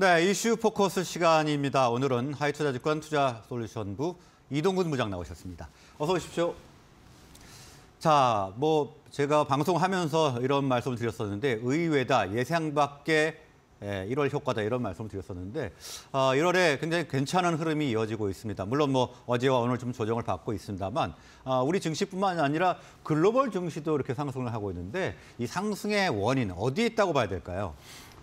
네, 이슈 포커스 시간입니다. 오늘은 하이투자증권 투자솔루션부 이동근 부장 나오셨습니다. 어서 오십시오. 자, 뭐 제가 방송하면서 이런 말씀을 드렸었는데 의외다, 예상 밖의 1월 예, 효과다 이런 말씀을 드렸었는데 1월에 어, 굉장히 괜찮은 흐름이 이어지고 있습니다. 물론 뭐 어제와 오늘 좀 조정을 받고 있습니다만 어, 우리 증시뿐만 아니라 글로벌 증시도 이렇게 상승을 하고 있는데 이 상승의 원인 어디에 있다고 봐야 될까요?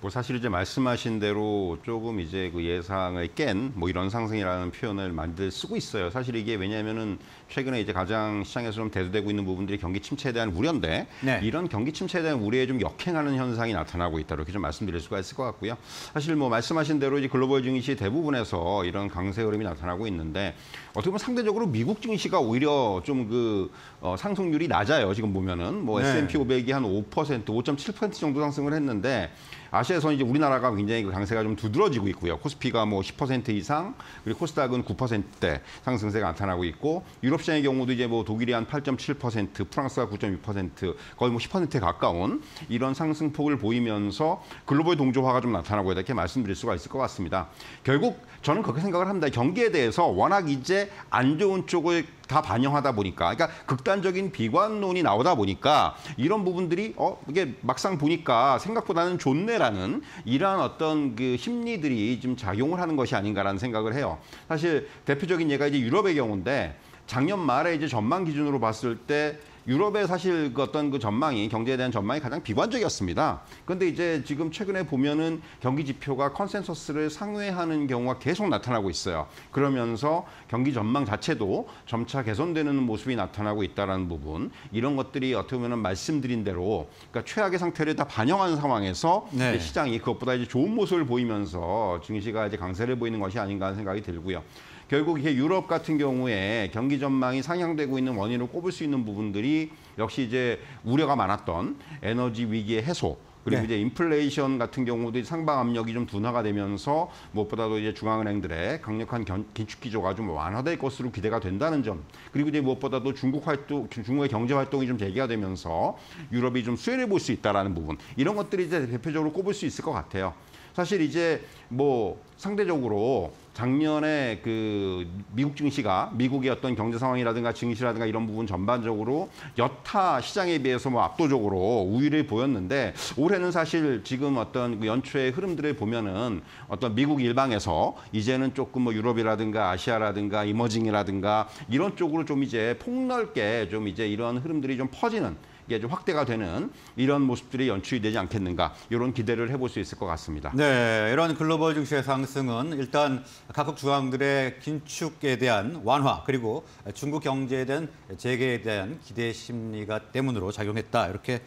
뭐 사실 이제 말씀하신 대로 조금 이제 그 예상을 깬 뭐 이런 상승이라는 표현을 많이들 쓰고 있어요. 사실 이게 왜냐하면은 최근에 이제 가장 시장에서 좀 대두되고 있는 부분들이 경기 침체에 대한 우려인데 네. 이런 경기 침체에 대한 우려에 좀 역행하는 현상이 나타나고 있다 이렇게 좀 말씀드릴 수가 있을 것 같고요. 사실 뭐 말씀하신 대로 이제 글로벌 증시 대부분에서 이런 강세 흐름이 나타나고 있는데 어떻게 보면 상대적으로 미국 증시가 오히려 좀그 어, 상승률이 낮아요. 지금 보면은 뭐 네. S&P 500이 한 5%, 5.7% 정도 상승을 했는데 아시 아에서는 이제 우리나라가 굉장히 그 강세가 좀 두드러지고 있고요. 코스피가 뭐 10% 이상, 그리고 코스닥은 9%대 상승세가 나타나고 있고 유럽 시장의 경우도 이제 뭐 독일이 한 8.7%, 프랑스가 9.6%, 거의 뭐 10%에 가까운 이런 상승폭을 보이면서 글로벌 동조화가 좀 나타나고 있다 이렇게 말씀드릴 수가 있을 것 같습니다. 결국 저는 그렇게 생각을 합니다. 경기에 대해서 워낙 이제 안 좋은 쪽을 다 반영하다 보니까 그러니까 극단적인 비관론이 나오다 보니까 이런 부분들이 어 이게 막상 보니까 생각보다는 좋네라는 이러한 어떤 그 심리들이 좀 작용을 하는 것이 아닌가라는 생각을 해요. 사실 대표적인 예가 이제 유럽의 경우인데 작년 말에 이제 전망 기준으로 봤을 때 유럽의 사실 그 어떤 그 전망이 경제에 대한 전망이 가장 비관적이었습니다. 그런데 이제 지금 최근에 보면은 경기 지표가 consensus를 상회하는 경우가 계속 나타나고 있어요. 그러면서 경기 전망 자체도 점차 개선되는 모습이 나타나고 있다는 부분 이런 것들이 어떻게 보면 말씀드린 대로 그러니까 최악의 상태를 다 반영한 상황에서 네. 시장이 그것보다 이제 좋은 모습을 보이면서 증시가 이제 강세를 보이는 것이 아닌가 하는 생각이 들고요. 결국 이게 유럽 같은 경우에 경기 전망이 상향되고 있는 원인을 꼽을 수 있는 부분들이 역시 이제 우려가 많았던 에너지 위기의 해소 그리고 네. 이제 인플레이션 같은 경우도 상방 압력이 좀 둔화가 되면서 무엇보다도 이제 중앙은행들의 강력한 긴축 기조가 좀 완화될 것으로 기대가 된다는 점. 그리고 이제 무엇보다도 중국 활동, 중국의 경제 활동이 좀 재개가 되면서 유럽이 좀 수혜를 볼 수 있다라는 부분. 이런 것들이 이제 대표적으로 꼽을 수 있을 것 같아요. 사실 이제 뭐 상대적으로 작년에 그 미국 증시가 미국의 어떤 경제 상황이라든가 증시라든가 이런 부분 전반적으로 여타 시장에 비해서 뭐 압도적으로 우위를 보였는데 올해는 사실 지금 어떤 그 연초의 흐름들을 보면은 어떤 미국 일방에서 이제는 조금 뭐 유럽이라든가 아시아라든가 이머징이라든가 이런 쪽으로 좀 이제 폭넓게 좀 이제 이런 흐름들이 좀 퍼지는 이게 좀 확대가 되는 이런 모습들이 연출이 되지 않겠는가 이런 기대를 해볼 수 있을 것 같습니다. 네, 이런 글로벌 증시의 상승은 일단 각국 중앙들의 긴축에 대한 완화 그리고 중국 경제에 대한 재개에 대한 기대 심리가 때문으로 작용했다 이렇게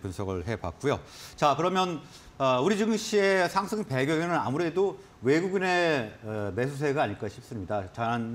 분석을 해봤고요. 자 그러면 어, 우리 증시의 상승 배경에는 아무래도 외국인의 어, 매수세가 아닐까 싶습니다.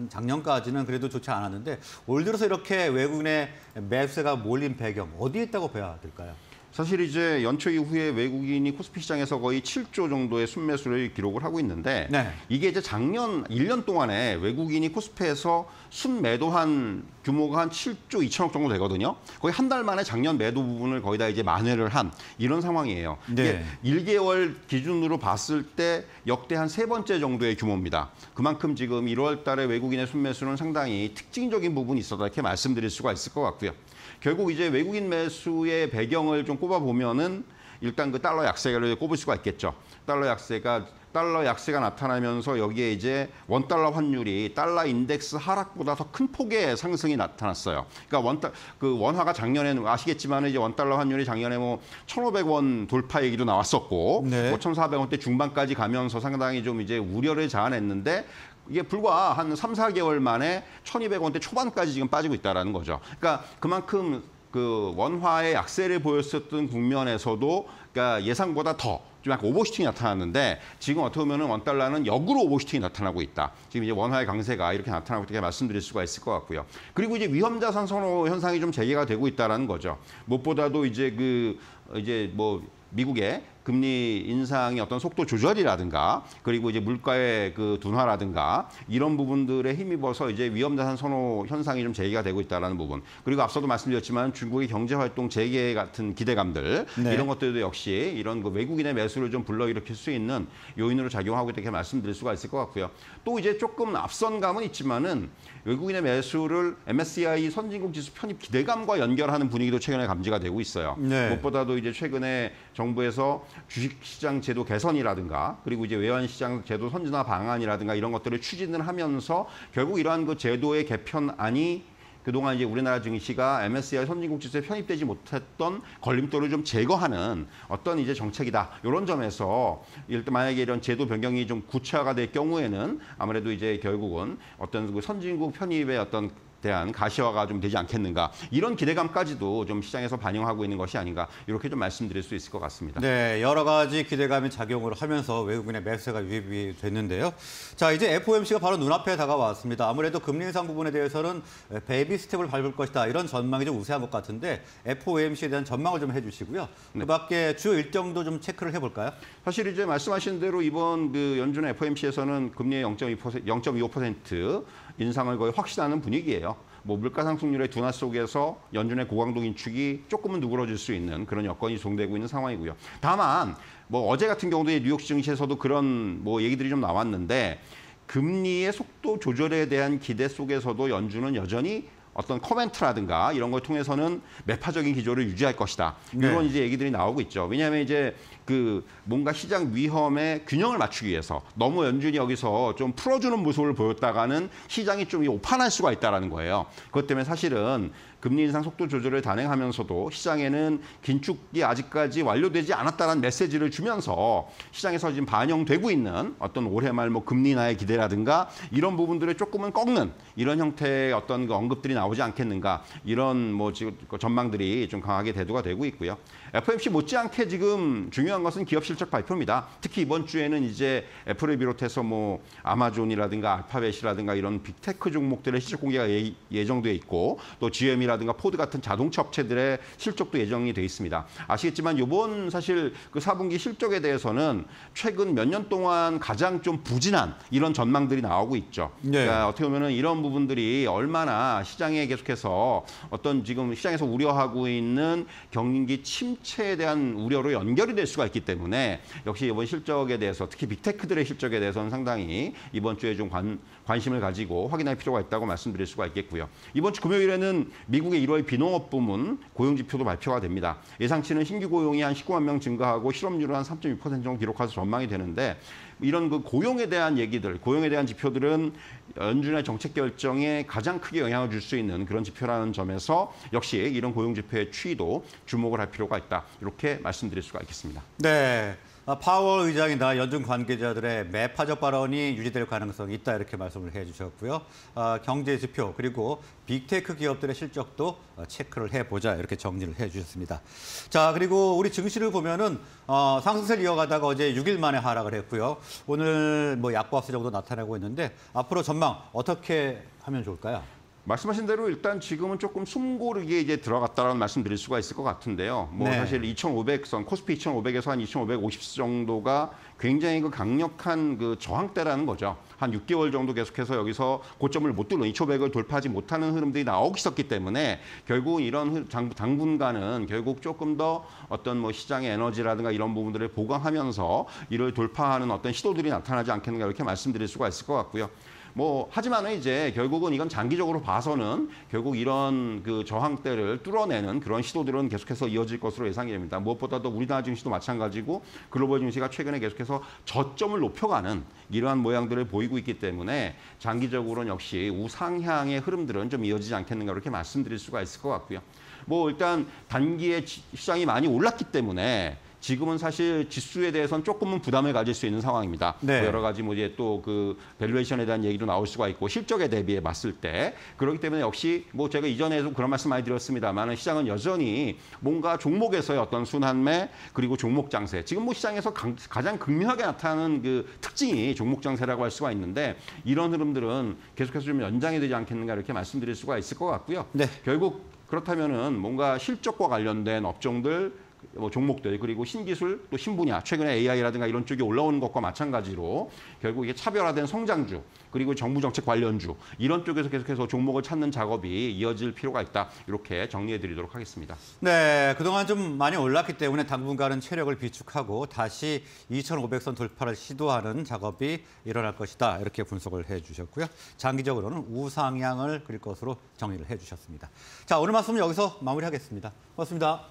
작년까지는 그래도 좋지 않았는데 올 들어서 이렇게 외국인의 매수세가 몰린 배경 어디에 있다고 봐야 될까요? 사실 이제 연초 이후에 외국인이 코스피 시장에서 거의 7조 정도의 순매수를 기록을 하고 있는데 네. 이게 이제 작년 1년 동안에 외국인이 코스피에서 순매도한 규모가 한 7조 2천억 정도 되거든요. 거의 한 달 만에 작년 매도 부분을 거의 다 이제 만회를 한 이런 상황이에요. 네. 이게 1개월 기준으로 봤을 때 역대 한 세 번째 정도의 규모입니다. 그만큼 지금 1월 달에 외국인의 순매수는 상당히 특징적인 부분이 있었다 이렇게 말씀드릴 수가 있을 것 같고요. 결국 이제 외국인 매수의 배경을 좀 꼽아보면은 일단 그 달러 약세를 꼽을 수가 있겠죠. 달러 약세가 달러 약세가 나타나면서 여기에 이제 원 달러 환율이 달러 인덱스 하락보다 더 큰 폭의 상승이 나타났어요. 그러니까 원그 원화가 작년에는 아시겠지만 이제 원 달러 환율이 작년에 뭐 1,500원 돌파 얘기도 나왔었고 네. 뭐 1,400원대 중반까지 가면서 상당히 좀 이제 우려를 자아냈는데 이게 불과 한 3, 4개월 만에 1,200원대 초반까지 지금 빠지고 있다는 거죠. 그러니까 그만큼 그 원화의 약세를 보였었던 국면에서도 그러니까 예상보다 더 좀 약간 오버슈팅이 나타났는데 지금 어떻게 보면 원달러는 역으로 오버슈팅이 나타나고 있다. 지금 이제 원화의 강세가 이렇게 나타나고 있다고 말씀드릴 수가 있을 것 같고요. 그리고 이제 위험자산 선호 현상이 좀 재개가 되고 있다는 거죠. 무엇보다도 이제 그 이제 뭐 미국의 그 금리 인상의 어떤 속도 조절이라든가 그리고 이제 물가의 그 둔화라든가 이런 부분들에 힘입어서 이제 위험 자산 선호 현상이 좀 제기가 되고 있다라는 부분. 그리고 앞서도 말씀드렸지만 중국의 경제 활동 재개 같은 기대감들 네. 이런 것들도 역시 이런 그 외국인의 매수를 좀 불러일으킬 수 있는 요인으로 작용하고 있다 이렇게 말씀드릴 수가 있을 것 같고요. 또 이제 조금 앞선 감은 있지만은 외국인의 매수를 MSCI 선진국 지수 편입 기대감과 연결하는 분위기도 최근에 감지가 되고 있어요. 네. 무엇보다도 이제 최근에 정부에서 주식시장 제도 개선이라든가 그리고 이제 외환시장 제도 선진화 방안이라든가 이런 것들을 추진을 하면서 결국 이러한 그 제도의 개편안이 그동안 이제 우리나라 증시가 MSCI 선진국 지수에 편입되지 못했던 걸림돌을 좀 제거하는 어떤 이제 정책이다. 이런 점에서 일단 만약에 이런 제도 변경이 좀 구체화가 될 경우에는 아무래도 이제 결국은 어떤 그 선진국 편입의 어떤 대한 가시화가 좀 되지 않겠는가 이런 기대감까지도 좀 시장에서 반영하고 있는 것이 아닌가 이렇게 좀 말씀드릴 수 있을 것 같습니다. 네, 여러 가지 기대감이 작용을 하면서 외국인의 매수가 유입이 됐는데요. 자, 이제 FOMC가 바로 눈앞에 다가왔습니다. 아무래도 금리 인상 부분에 대해서는 baby step을 밟을 것이다 이런 전망이 좀 우세한 것 같은데 FOMC에 대한 전망을 좀 해주시고요. 그 밖에 주요 일정도 좀 체크를 해볼까요? 사실 이제 말씀하신 대로 이번 그 연준의 FOMC에서는 금리의 0.2% 0.25% 인상을 거의 확신하는 분위기예요. 뭐 물가 상승률의 둔화 속에서 연준의 고강도 긴축이 조금은 누그러질 수 있는 그런 여건이 조성되고 있는 상황이고요. 다만 뭐 어제 같은 경우도 뉴욕 증시에서도 그런 뭐 얘기들이 좀 나왔는데 금리의 속도 조절에 대한 기대 속에서도 연준은 여전히 어떤 커멘트라든가 이런 걸 통해서는 매파적인 기조를 유지할 것이다. 네. 이런 이제 얘기들이 나오고 있죠. 왜냐하면 이제 그 뭔가 시장 위험에 균형을 맞추기 위해서 너무 연준이 여기서 좀 풀어주는 모습을 보였다가는 시장이 좀 오판할 수가 있다라는 거예요. 그것 때문에 사실은 금리 인상 속도 조절을 단행하면서도 시장에는 긴축이 아직까지 완료되지 않았다는 메시지를 주면서 시장에서 지금 반영되고 있는 어떤 올해 말 뭐 금리 인하의 기대라든가 이런 부분들을 조금은 꺾는 이런 형태의 어떤 그 언급들이 나오지 않겠는가 이런 뭐 지금 그 전망들이 좀 강하게 대두가 되고 있고요. FOMC 못지않게 지금 중요한 것은 기업 실적 발표입니다. 특히 이번 주에는 이제 애플을 비롯해서 뭐 아마존이라든가 알파벳이라든가 이런 big tech 종목들의 실적 공개가 예, 예정돼 있고 또 GM이라든가 포드 같은 자동차 업체들의 실적도 예정이 돼 있습니다. 아시겠지만 이번 사실 그 4분기 실적에 대해서는 최근 몇 년 동안 가장 좀 부진한 이런 전망들이 나오고 있죠. 네. 그러니까 어떻게 보면은 이런 부분들이 얼마나 시장에 계속해서 어떤 지금 시장에서 우려하고 있는 경기 침체에 대한 우려로 연결이 될 수가 있기 때문에 역시 이번 실적에 대해서 특히 빅테크들의 실적에 대해서는 상당히 이번 주에 좀 관, 관심을 가지고 확인할 필요가 있다고 말씀드릴 수가 있겠고요. 이번 주 금요일에는 미국의 1월 비농업 부문 고용 지표도 발표가 됩니다. 예상치는 신규 고용이 한 19만 명 증가하고 실업률은 한 3.6% 정도 기록해서 전망이 되는데 이런 그 고용에 대한 얘기들, 고용에 대한 지표들은 연준의 정책 결정에 가장 크게 영향을 줄 수 있는 그런 지표라는 점에서 역시 이런 고용 지표의 추이도 주목을 할 필요가 있다. 이렇게 말씀드릴 수가 있겠습니다. 네. 아, 파월 의장이나 연준 관계자들의 매파적 발언이 유지될 가능성이 있다 이렇게 말씀을 해주셨고요. 아, 경제 지표 그리고 빅테크 기업들의 실적도 어, 체크를 해보자 이렇게 정리를 해주셨습니다. 자 그리고 우리 증시를 보면은 어, 상승세를 이어가다가 어제 6일 만에 하락을 했고요. 오늘 뭐 약보합세 정도 나타나고 있는데 앞으로 전망 어떻게 하면 좋을까요? 말씀하신 대로 일단 지금은 조금 숨고르게 이제 들어갔다라는 말씀 드릴 수가 있을 것 같은데요. 뭐 네. 사실 2,500선 코스피 2,500에서 한 2,550 정도가 굉장히 그 강력한 그 저항대라는 거죠. 한 6개월 정도 계속해서 여기서 고점을 못 뚫는 2,500을 돌파하지 못하는 흐름들이 나오고 있었기 때문에 결국 이런 당분간은 결국 조금 더 어떤 뭐 시장의 에너지라든가 이런 부분들을 보강하면서 이를 돌파하는 어떤 시도들이 나타나지 않겠는가 이렇게 말씀드릴 수가 있을 것 같고요. 뭐 하지만은 이제 결국은 이건 장기적으로 봐서는 결국 이런 그 저항대를 뚫어내는 그런 시도들은 계속해서 이어질 것으로 예상이 됩니다. 무엇보다도 우리나라 증시도 마찬가지고 글로벌 증시가 최근에 계속해서 저점을 높여가는 이러한 모양들을 보이고 있기 때문에 장기적으로는 역시 우상향의 흐름들은 좀 이어지지 않겠는가 이렇게 말씀드릴 수가 있을 것 같고요. 뭐 일단 단기에 지- 시장이 많이 올랐기 때문에 지금은 사실 지수에 대해서는 조금은 부담을 가질 수 있는 상황입니다. 네. 뭐 여러 가지 뭐 이제 또 그 valuation에 대한 얘기도 나올 수가 있고 실적에 대비해 봤을 때 그렇기 때문에 역시 뭐 제가 이전에도 그런 말씀 많이 드렸습니다만은 시장은 여전히 뭔가 종목에서의 어떤 순환매 그리고 종목 장세 지금 뭐 시장에서 강- 가장 극명하게 나타나는 그 특징이 종목 장세라고 할 수가 있는데 이런 흐름들은 계속해서 좀 연장이 되지 않겠는가 이렇게 말씀드릴 수가 있을 것 같고요. 네. 결국 그렇다면은 뭔가 실적과 관련된 업종들 뭐 종목들 그리고 신기술 또 신분야 최근에 AI라든가 이런 쪽이 올라오는 것과 마찬가지로 결국 이게 차별화된 성장주 그리고 정부 정책 관련주 이런 쪽에서 계속해서 종목을 찾는 작업이 이어질 필요가 있다 이렇게 정리해 드리도록 하겠습니다. 네, 그동안 좀 많이 올랐기 때문에 당분간은 체력을 비축하고 다시 2,500선 돌파를 시도하는 작업이 일어날 것이다. 이렇게 분석을 해 주셨고요. 장기적으로는 우상향을 그릴 것으로 정리를 해 주셨습니다. 자, 오늘 말씀은 여기서 마무리하겠습니다. 고맙습니다.